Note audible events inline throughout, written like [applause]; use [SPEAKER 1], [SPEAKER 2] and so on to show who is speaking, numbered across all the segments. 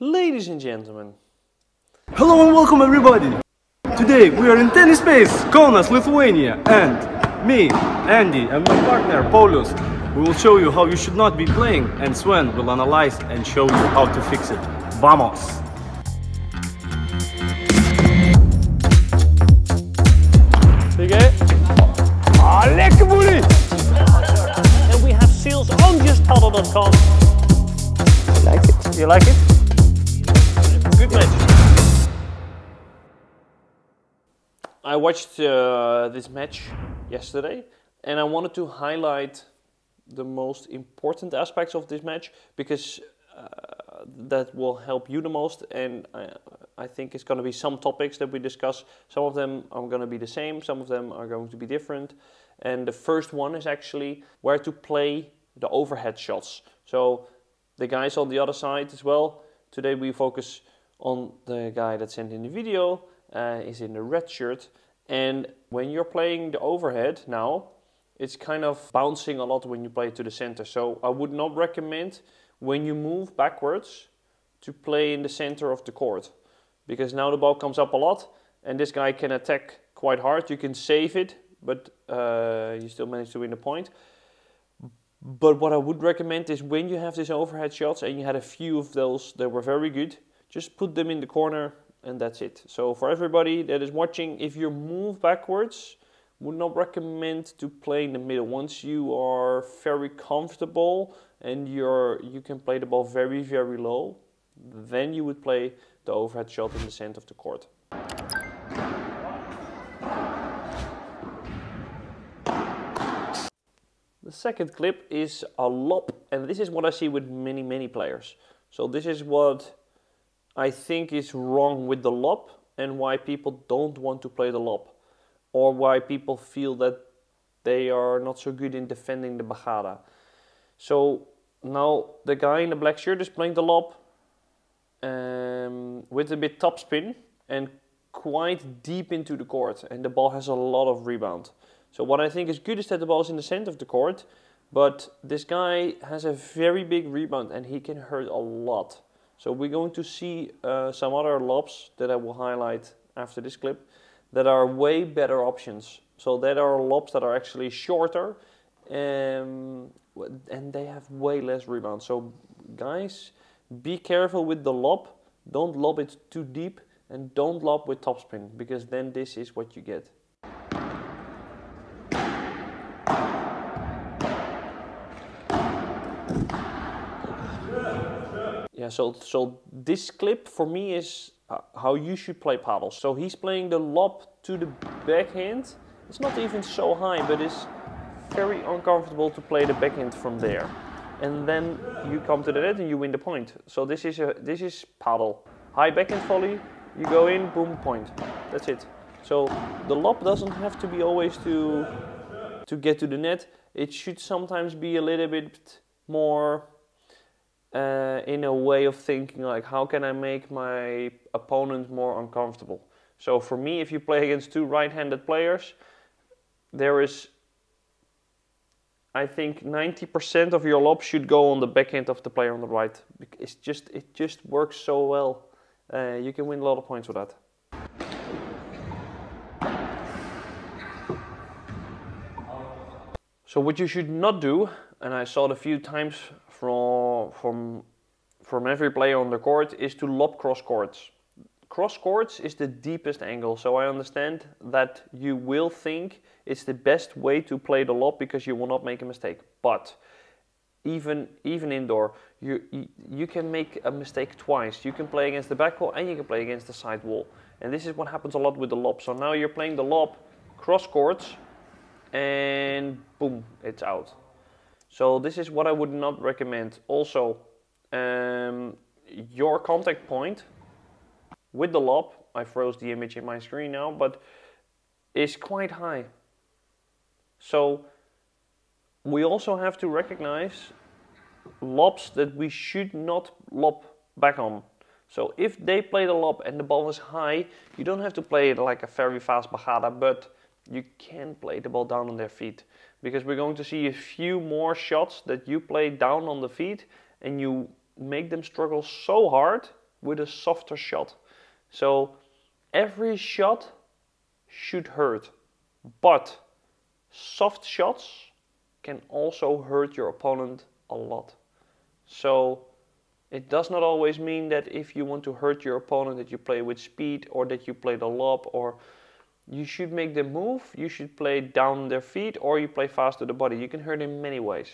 [SPEAKER 1] Ladies and gentlemen,
[SPEAKER 2] Hello and welcome everybody! Today we are in tennis space, Kaunas, Lithuania, and me, Andy, and my partner, Paulius, we will show you how you should not be playing, and Sven will analyze and show you how to fix it. Vamos!
[SPEAKER 1] Oké. Ah! And we have sales on justpaddle.com.
[SPEAKER 3] like it.
[SPEAKER 1] You like it? I watched uh, this match yesterday and I wanted to highlight the most important aspects of this match because uh, that will help you the most and I, I think it's going to be some topics that we discuss. Some of them are going to be the same, some of them are going to be different. And the first one is actually where to play the overhead shots. So the guys on the other side as well. Today we focus on the guy that sent in the video, uh, is in the red shirt. And when you're playing the overhead now, it's kind of bouncing a lot when you play to the center. So I would not recommend when you move backwards to play in the center of the court because now the ball comes up a lot and this guy can attack quite hard. You can save it, but uh, you still manage to win the point. But what I would recommend is when you have these overhead shots and you had a few of those that were very good, just put them in the corner and that's it. So for everybody that is watching, if you move backwards, would not recommend to play in the middle. Once you are very comfortable and you're you can play the ball very very low, then you would play the overhead shot in the center of the court. The second clip is a lob, and this is what I see with many, many players. So this is what I think is wrong with the lob and why people don't want to play the lob. Or why people feel that they are not so good in defending the bajada. So now the guy in the black shirt is playing the lob um, with a bit topspin and quite deep into the court and the ball has a lot of rebound. So what I think is good is that the ball is in the center of the court, but this guy has a very big rebound and he can hurt a lot. So we're going to see uh, some other lobs that I will highlight after this clip that are way better options. So that are lobs that are actually shorter um, and they have way less rebound. So guys, be careful with the lob. Don't lob it too deep and don't lob with topspin because then this is what you get. So so this clip for me is uh, how you should play padel. So he's playing the lob to the backhand. It's not even so high, but it's very uncomfortable to play the backhand from there. And then you come to the net and you win the point. So this is a this is padel. High backhand volley, you go in, boom, point. That's it. So the lob doesn't have to be always to to get to the net. It should sometimes be a little bit more uh, in a way of thinking like how can I make my opponent more uncomfortable. So for me, if you play against two right-handed players, there is I think 90% of your lob should go on the backhand of the player on the right. It's just it just works so well. Uh, you can win a lot of points with that. So what you should not do, and I saw it a few times from from from every player on the court, is to lob cross courts. Cross courts is the deepest angle, so I understand that you will think it's the best way to play the lob because you will not make a mistake. But even even indoor, you, you you can make a mistake twice. You can play against the back wall and you can play against the side wall. And this is what happens a lot with the lob. So now you're playing the lob cross courts and boom, it's out. So this is what I would not recommend. Also, um, your contact point with the lob, I froze the image in my screen now, but is quite high. So we also have to recognize lobs that we should not lob back on. So if they play the lob and the ball is high, you don't have to play it like a very fast bajada, but you can play the ball down on their feet. Because we're going to see a few more shots that you play down on the feet and you make them struggle so hard with a softer shot. So every shot should hurt, but soft shots can also hurt your opponent a lot. So it does not always mean that if you want to hurt your opponent that you play with speed or that you play the lob or you should make them move, you should play down their feet or you play fast to the body. You can hurt in many ways.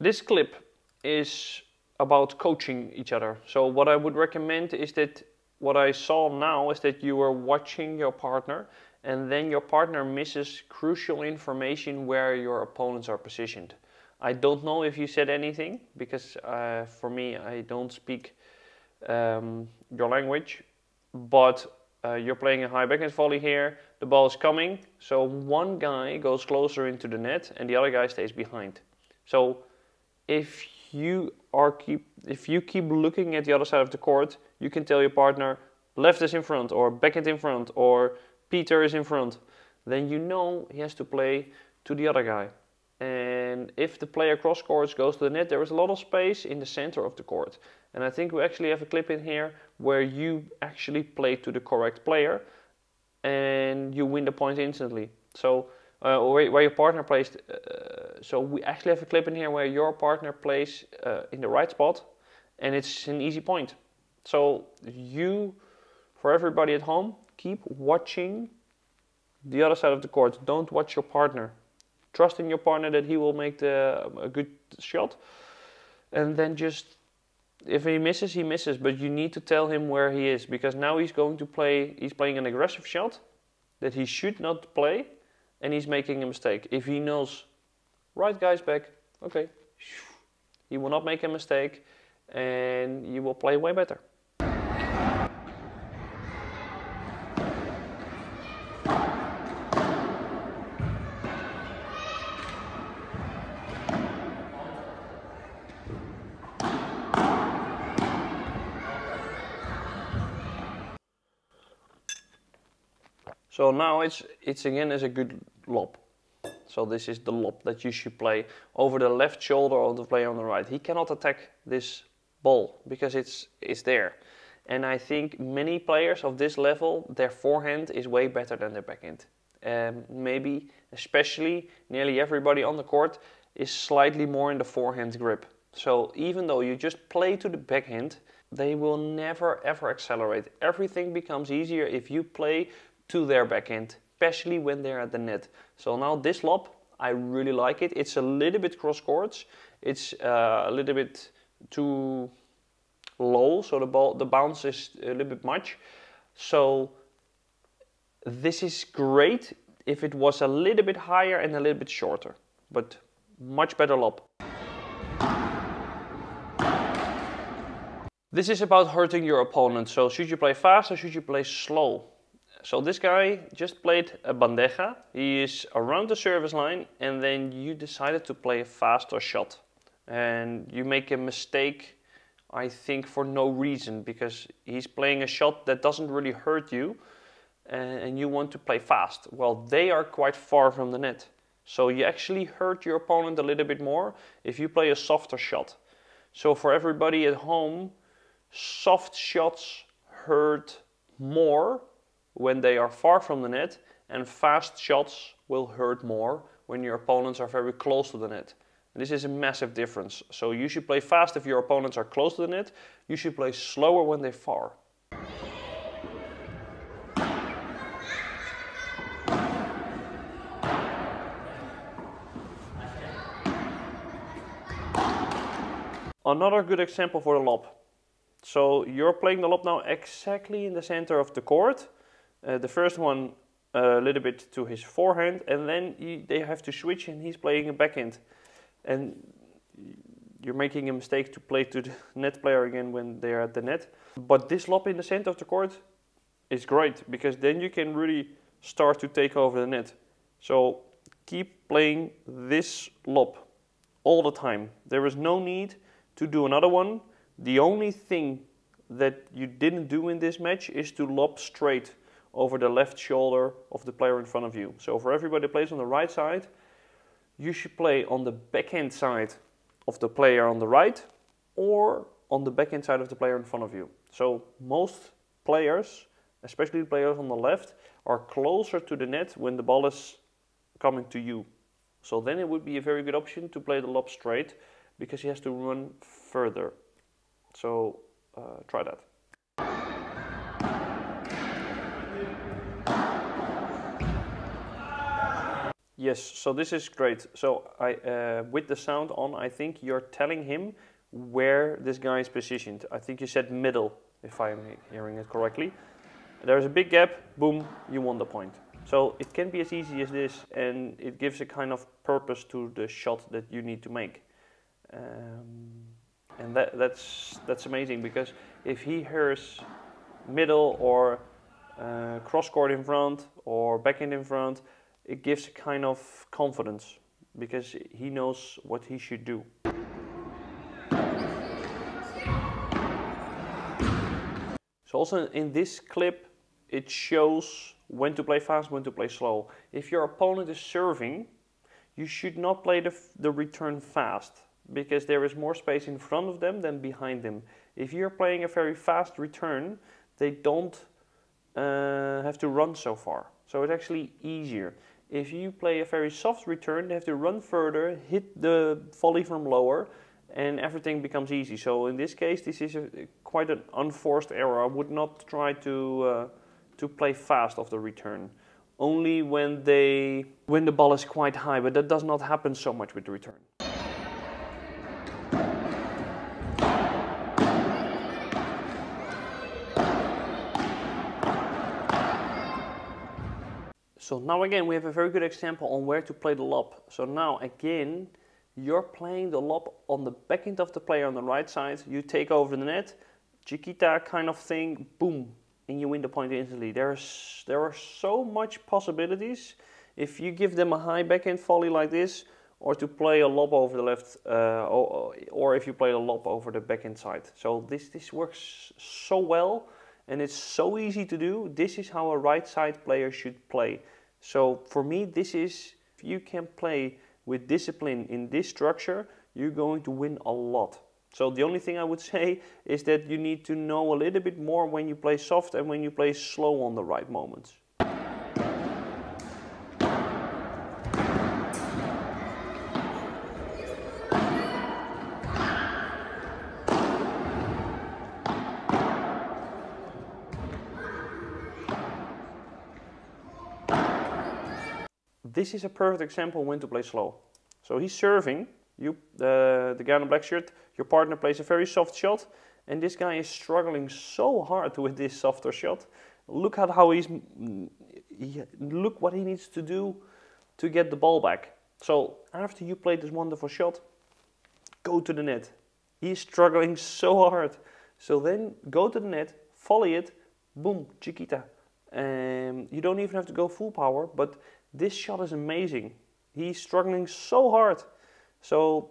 [SPEAKER 1] This clip is about coaching each other. So what I would recommend is that what I saw now is that you are watching your partner and then your partner misses crucial information where your opponents are positioned. I don't know if you said anything because uh, for me I don't speak um, your language, but uh, you're playing a high backhand volley here. The ball is coming, so one guy goes closer into the net and the other guy stays behind. So if you are keep if you keep looking at the other side of the court, you can tell your partner left is in front or backhand in front or Peter is in front. Then you know he has to play to the other guy. And if the player cross courts goes to the net, there is a lot of space in the center of the court. And I think we actually have a clip in here where you actually play to the correct player and you win the point instantly. So uh, where, where, your partner plays. Uh, so we actually have a clip in here where your partner plays uh, in the right spot, and it's an easy point. So you, for everybody at home, keep watching the other side of the court. Don't watch your partner. Trust in your partner that he will make the, a good shot, and then just if he misses, he misses. But you need to tell him where he is because now he's going to play. He's playing an aggressive shot that he should not play and he's making a mistake. If he knows, right guy's back, okay, he will not make a mistake and you will play way better. So now it's, it's again as a good lob. So this is the lob that you should play over the left shoulder of the player on the right. He cannot attack this ball because it's, it's there. And I think many players of this level, their forehand is way better than their backhand. Um, maybe, especially, nearly everybody on the court is slightly more in the forehand grip. So even though you just play to the backhand, they will never ever accelerate. Everything becomes easier if you play to their backhand, especially when they're at the net. So now this lob, I really like it. It's a little bit cross courts. It's uh, a little bit too low, so the ball, the bounce is a little bit much. So this is great if it was a little bit higher and a little bit shorter, but much better lob. This is about hurting your opponent. So should you play fast or should you play slow? So this guy just played a bandeja. He is around the service line and then you decided to play a faster shot. And you make a mistake, I think, for no reason because he's playing a shot that doesn't really hurt you and you want to play fast. Well, they are quite far from the net. So you actually hurt your opponent a little bit more if you play a softer shot. So for everybody at home, soft shots hurt more when they are far from the net and fast shots will hurt more when your opponents are very close to the net. this is a massive difference. So you should play fast if your opponents are close to the net. You should play slower when they're far. Another good example for the lob. So you're playing the lob now exactly in the center of the court uh, the first one a little bit to his forehand, and then he, they have to switch, and he's playing a backhand, and you're making a mistake to play to the [laughs] net player again when they are at the net. But this lob in the center of the court is great because then you can really start to take over the net. So keep playing this lob all the time. There is no need to do another one. The only thing that you didn't do in this match is to lob straight over the left shoulder of the player in front of you. So for everybody that plays on the right side, you should play on the backhand side of the player on the right or on the backhand side of the player in front of you. So most players, especially the players on the left, are closer to the net when the ball is coming to you. So then it would be a very good option to play the lob straight because he has to run further. So uh, try that. Yes, so this is great. So I, uh, with the sound on, I think you're telling him where this guy is positioned. I think you said middle, if I'm hearing it correctly. There's a big gap, boom, you won the point. So it can be as easy as this, and it gives a kind of purpose to the shot that you need to make. Um, and that, that's that's amazing because if he hears middle or uh, cross court in front or backhand in front, it gives a kind of confidence because he knows what he should do. So also in this clip, it shows when to play fast, when to play slow. If your opponent is serving, you should not play the, the return fast because there is more space in front of them than behind them. If you're playing a very fast return, they don't uh, have to run so far. So it's actually easier. If you play a very soft return, they have to run further, hit the volley from lower, and everything becomes easy. So in this case, this is a, quite an unforced error. I would not try to uh, to play fast off the return. Only when they when the ball is quite high, but that does not happen so much with the return. So now again, we have a very good example on where to play the lob. So now again, you're playing the lob on the backhand of the player on the right side. You take over the net, Chiquita kind of thing, boom, and you win the point instantly. There's, there are so much possibilities if you give them a high backhand volley like this, or to play a lob over the left, uh, or, or if you play a lob over the backhand side. So this, this works so well, and it's so easy to do. This is how a right side player should play. So for me, this is, if you can play with discipline in this structure, you're going to win a lot. So the only thing I would say is that you need to know a little bit more when you play soft and when you play slow on the right moments. This is a perfect example when to play slow. So he's serving, you, uh, the guy in the black shirt, your partner plays a very soft shot, and this guy is struggling so hard [laughs] with this softer shot. Look at how he's, he, look what he needs to do to get the ball back. So after you play this wonderful shot, go to the net. He's struggling [laughs] so hard. So then go to the net, volley it, boom, Chiquita. Um, you don't even have to go full power, but this shot is amazing. He's struggling so hard. So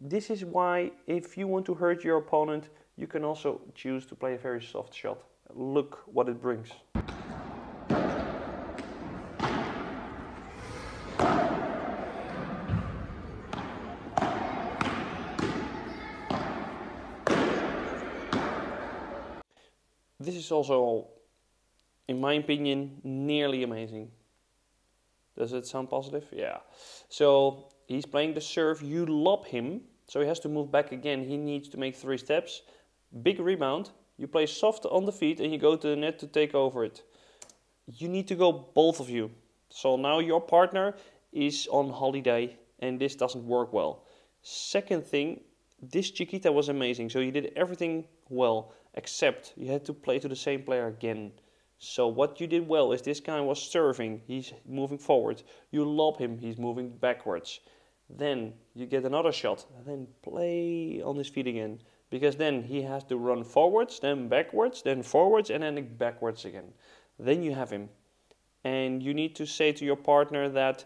[SPEAKER 1] this is why if you want to hurt your opponent, you can also choose to play a very soft shot. Look what it brings. This is also, in my opinion, nearly amazing. Does it sound positive? Yeah. So he's playing the serve, you lob him, so he has to move back again. He needs to make three steps. Big rebound, you play soft on the feet and you go to the net to take over it. You need to go both of you. So now your partner is on holiday and this doesn't work well. Second thing, this Chiquita was amazing. So you did everything well, except you had to play to the same player again. So what you did well is this guy was serving, he's moving forward. You lob him, he's moving backwards. Then you get another shot, and then play on his feet again. Because then he has to run forwards, then backwards, then forwards, and then backwards again. Then you have him. And you need to say to your partner that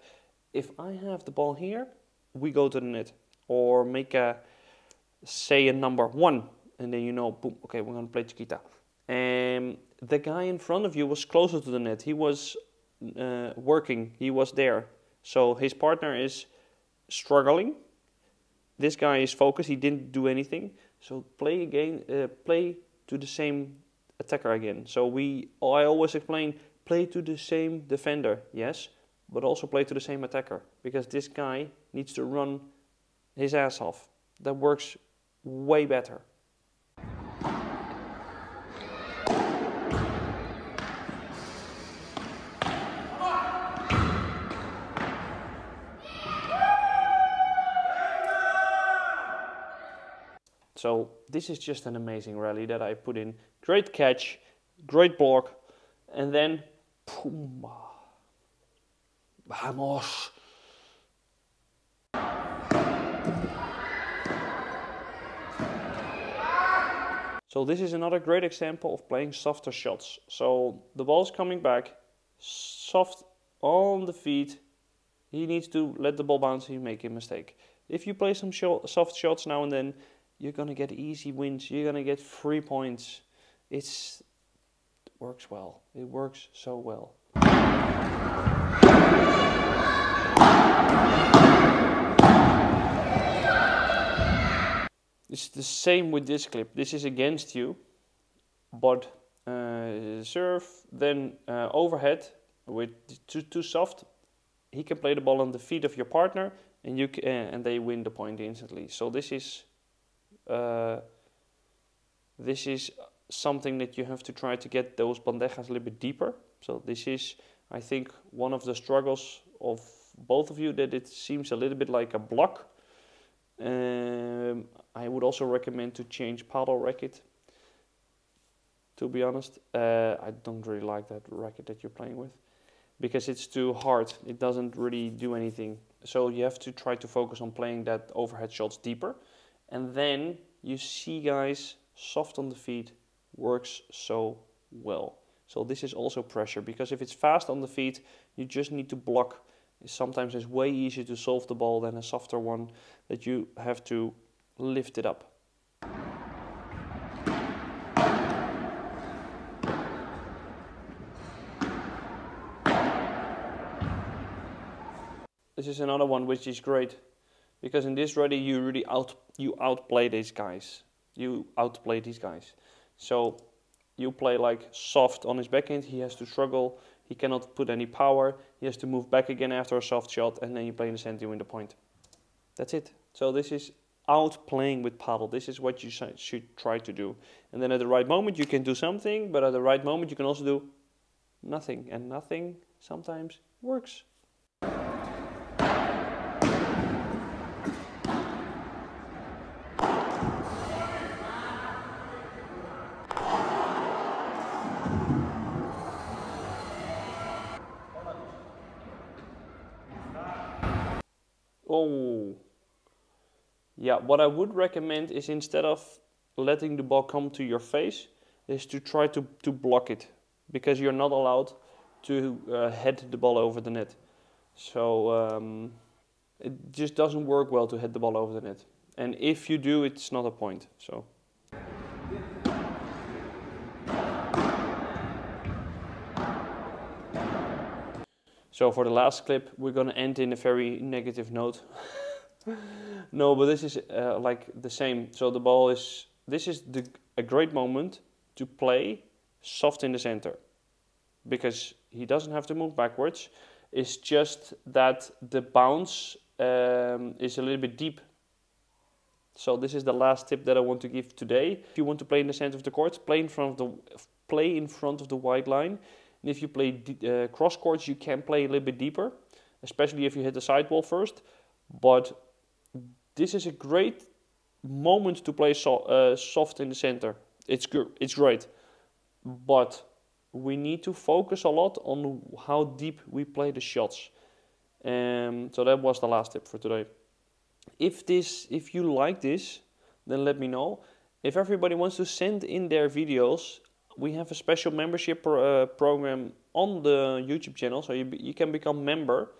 [SPEAKER 1] if I have the ball here, we go to the net. Or make a, say a number one, and then you know, boom, okay, we're to play Chiquita. And the guy in front of you was closer to the net. He was uh, working. He was there. So his partner is struggling. This guy is focused. He didn't do anything. So play again. Uh, play to the same attacker again. So we. I always explain play to the same defender. Yes, but also play to the same attacker because this guy needs to run his ass off. That works way better. So this is just an amazing rally that I put in. Great catch, great block, and then Pumba. Vamos. So this is another great example of playing softer shots. So the ball's coming back, soft on the feet. He needs to let the ball bounce, he make a mistake. If you play some soft shots now and then, you're gonna get easy wins. You're gonna get free points. It's it works well. It works so well. It's the same with this clip. This is against you, but uh, serve, then uh, overhead with too, too soft. He can play the ball on the feet of your partner, and you can, uh, and they win the point instantly. So this is uh, this is something that you have to try to get those bandejas a little bit deeper. So this is, I think, one of the struggles of both of you that it seems a little bit like a block um, I would also recommend to change padel racket. To be honest, uh, I don't really like that racket that you're playing with because it's too hard. It doesn't really do anything. So you have to try to focus on playing that overhead shots deeper. And then you see guys soft on the feet works so well. So this is also pressure because if it's fast on the feet, you just need to block sometimes it's way easier to solve the ball than a softer one that you have to lift it up. This is another one which is great because in this ready you really out you outplay these guys. You outplay these guys. So you play like soft on his backhand, he has to struggle he cannot put any power. He has to move back again after a soft shot, and then you play in the center, you win the point. That's it. So this is out playing with padel. This is what you should try to do. And then at the right moment, you can do something, but at the right moment, you can also do nothing. And nothing sometimes works. Yeah, what I would recommend is instead of letting the ball come to your face, is to try to, to block it because you're not allowed to uh, head the ball over the net. So um, it just doesn't work well to head the ball over the net. And if you do, it's not a point. So. So for the last clip, we're gonna end in a very negative note. [laughs] [laughs] no, but this is uh, like the same. So the ball is, this is the, a great moment to play soft in the center because he doesn't have to move backwards. It's just that the bounce um, is a little bit deep. So this is the last tip that I want to give today. If you want to play in the center of the court, play in front of the play in front of the white line and if you play uh, cross courts, you can play a little bit deeper, especially if you hit the sidewall first. But this is a great moment to play so, uh, soft in the center. It's good. it's great, but we need to focus a lot on how deep we play the shots. Um, so that was the last tip for today. If this, if you like this, then let me know. If everybody wants to send in their videos, we have a special membership pro, uh, program on the YouTube channel, so you, you can become member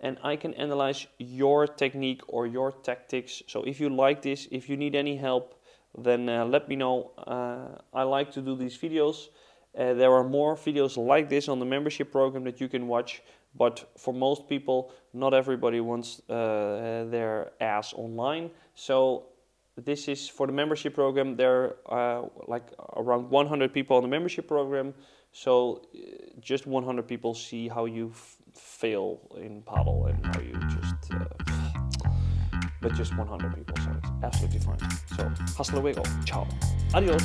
[SPEAKER 1] and I can analyze your technique or your tactics. So if you like this, if you need any help, then uh, let me know. Uh, I like to do these videos Uh, there are more videos like this on the membership program that you can watch, but for most people, not everybody wants uh, their ass online. So this is for the membership program. There are uh, like around 100 people on the membership program. So uh, just 100 people see how you fail in padel and how you just. Uh, but just 100 people, so it's absolutely fine. So, hasta luego. Ciao. Adios.